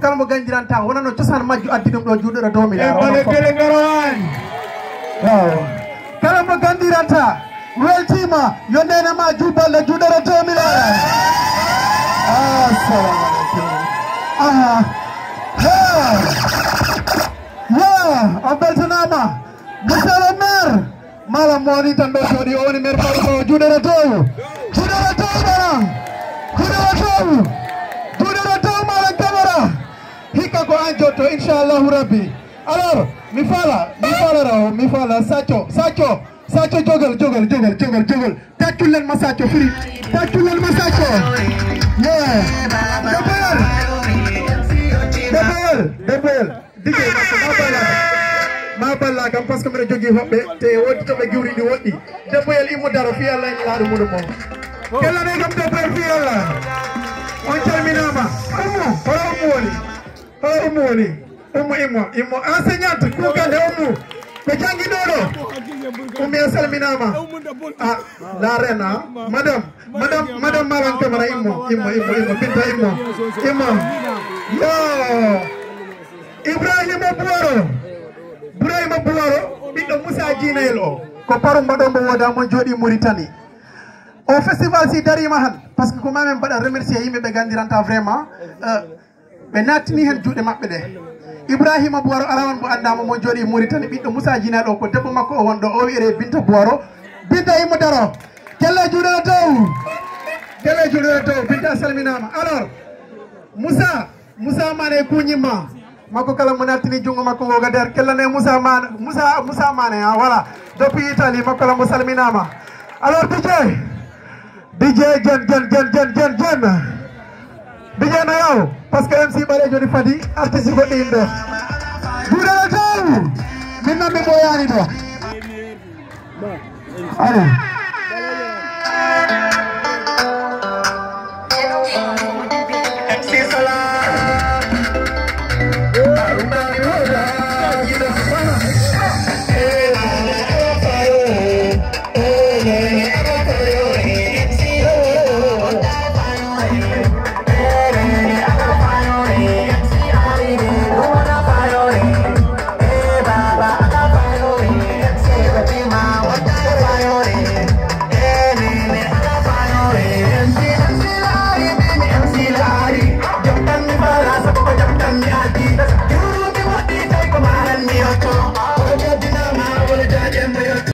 kala mo gandiranta wonano cosaan majju addi ɗum ɗo juuɗoɗo e dowmilaaro bale kele garowan waaw kala mo gandiranta weltima yo ndenema juuballe juuɗoɗo dowmilaaro assalamu aleykum aha ya ya o beltanama monsieur le maire malam mo woni tan ɗo jooɗi o woni maire faɗo juuɗoɗo dow juuɗoɗo dow ɗona juuɗoɗo dow an jotto inchallahu rabbi alors mi fala mi fala raw mi fala sacco sacco sacco jogal jogal jogal jogal jogal taccul len ma sacco firi taccul len ma sacco ye debboyel debboyel debboyel dige ma balla ma balla kam par ce que mbiɗa jogui hoɓɓe te woddi toɓe giwriɗi woɗɗi debboyel immo daro fi allah en laaɗo muɗum o kellane kam debboyel fi allah on calminama woni woni ummu immo immo enseignante kukande ummu ko janggi ɗo ɗo ummi a salminama a la reine a madame madame madame malan camara immo immo immo immo binta immo immo yo. Ibrahima buwaro. Burayima buwaro. Ɓiɗɗo moussa jinayel o ko parum mbaɗo mbo woda mo jooɗi mauritanie o festival si darima han par ce que ko mamen mbaɗa remercier yimɓe ɓe gandiranta vraiment ɓe nattini hen juuɗe maɓɓe ɗe ibrahima boiro alawan mo andama mo jooɗi mauritanie ɓiɗɗo moussa jinaɗo o ko debbo makko o wonɗo o wiyete binta boiro binta immo daro. Kelle juuɗe dow kelle juuɗe dow binta salminama. Alors moussa moussa mane kuñimma makko kala mo nattini junngo makko ngoga nder kellane moussa mane moussa moussa mane a voilà. Depuis italie makko kala mo salminama. Alors dj dj jen jen jen jen jen jen yaw par ce que mc ɓaɗe joni fadi artiste goɗɗi yimɓe juuɗeɗo taw min noon mi ɓoyani ɗo alo